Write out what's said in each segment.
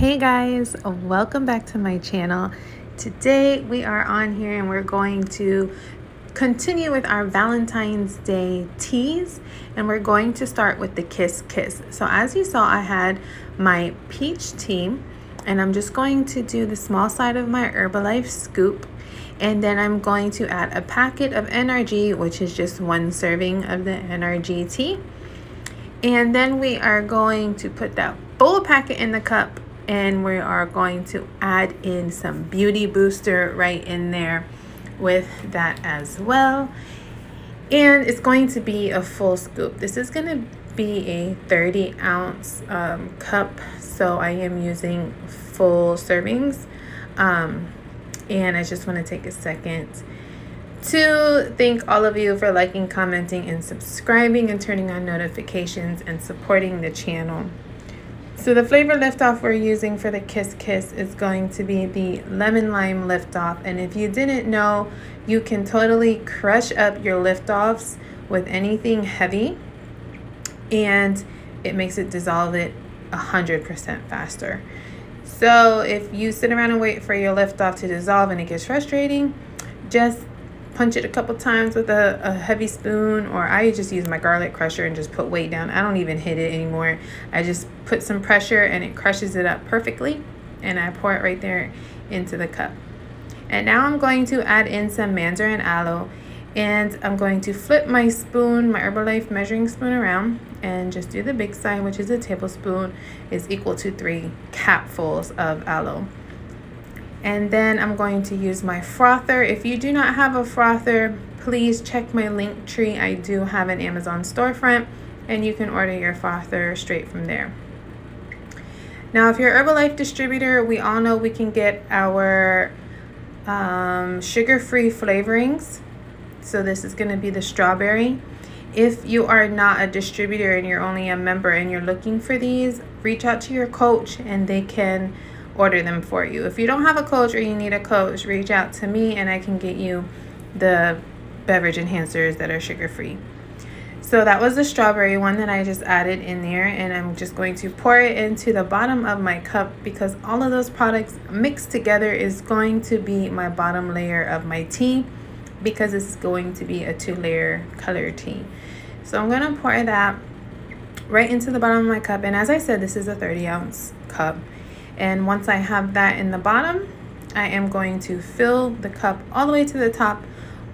Hey guys, welcome back to my channel. Today we are on here and we're going to continue with our Valentine's Day teas and we're going to start with the Kiss Kiss. So as you saw, I had my peach tea and I'm just going to do the small side of my Herbalife scoop and then I'm going to add a packet of NRG, which is just one serving of the NRG tea. And then we are going to put that full packet in the cup and we are going to add in some beauty booster right in there with that as well. And it's going to be a full scoop. This is going to be a 30 ounce um, cup so I am using full servings. Um, and I just want to take a second to thank all of you for liking commenting and subscribing and turning on notifications and supporting the channel so the flavor liftoff we're using for the Kiss Kiss is going to be the lemon lime liftoff. And if you didn't know, you can totally crush up your liftoffs with anything heavy and it makes it dissolve it 100% faster. So if you sit around and wait for your liftoff to dissolve and it gets frustrating, just punch it a couple times with a, a, heavy spoon or I just use my garlic crusher and just put weight down. I don't even hit it anymore. I just put some pressure and it crushes it up perfectly and I pour it right there into the cup. And now I'm going to add in some mandarin aloe and I'm going to flip my spoon, my Herbalife measuring spoon around and just do the big side, which is a tablespoon, is equal to three capfuls of aloe. And then I'm going to use my frother. If you do not have a frother, please check my link tree. I do have an Amazon storefront and you can order your frother straight from there. Now, if you're Herbalife distributor, we all know we can get our um, sugar-free flavorings. So this is going to be the strawberry. If you are not a distributor and you're only a member and you're looking for these, reach out to your coach and they can order them for you. If you don't have a coach or you need a coach, reach out to me and I can get you the beverage enhancers that are sugar free. So that was the strawberry one that I just added in there and I'm just going to pour it into the bottom of my cup because all of those products mixed together is going to be my bottom layer of my tea because it's going to be a two layer color tea. So I'm going to pour that right into the bottom of my cup and as I said this is a 30 ounce cup and once I have that in the bottom, I am going to fill the cup all the way to the top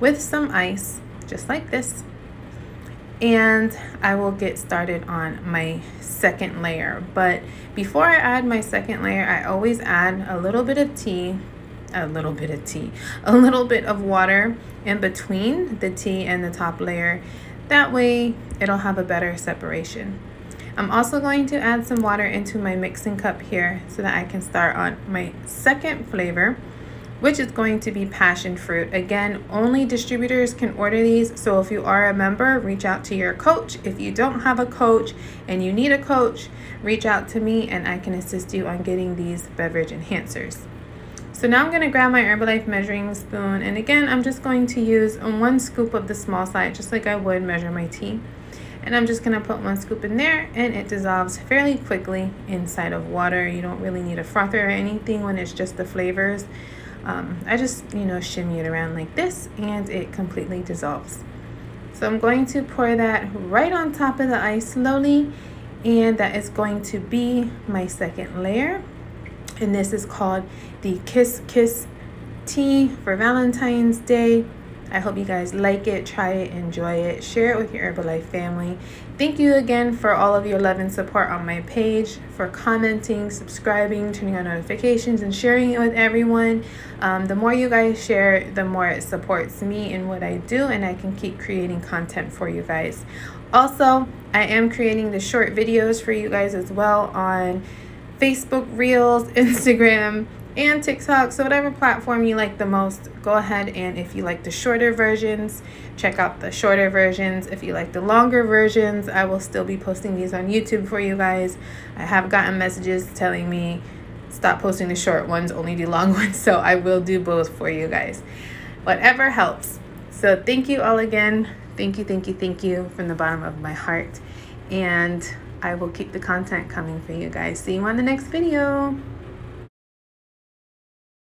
with some ice, just like this. And I will get started on my second layer. But before I add my second layer, I always add a little bit of tea, a little bit of tea, a little bit of water in between the tea and the top layer. That way it'll have a better separation. I'm also going to add some water into my mixing cup here so that I can start on my second flavor which is going to be passion fruit. Again, only distributors can order these. So if you are a member, reach out to your coach. If you don't have a coach and you need a coach, reach out to me and I can assist you on getting these beverage enhancers. So now I'm going to grab my Herbalife measuring spoon and again, I'm just going to use one scoop of the small side just like I would measure my tea. And I'm just gonna put one scoop in there and it dissolves fairly quickly inside of water. You don't really need a frother or anything when it's just the flavors. Um, I just you know shimmy it around like this and it completely dissolves. So I'm going to pour that right on top of the ice slowly and that is going to be my second layer and this is called the Kiss Kiss tea for Valentine's Day I hope you guys like it, try it, enjoy it, share it with your Herbalife family. Thank you again for all of your love and support on my page, for commenting, subscribing, turning on notifications, and sharing it with everyone. Um, the more you guys share, the more it supports me in what I do, and I can keep creating content for you guys. Also, I am creating the short videos for you guys as well on Facebook Reels, Instagram, and TikTok. So whatever platform you like the most, go ahead and if you like the shorter versions, check out the shorter versions. If you like the longer versions, I will still be posting these on YouTube for you guys. I have gotten messages telling me stop posting the short ones, only do long ones. So I will do both for you guys. Whatever helps. So thank you all again. Thank you, thank you, thank you from the bottom of my heart. And I will keep the content coming for you guys. See you on the next video.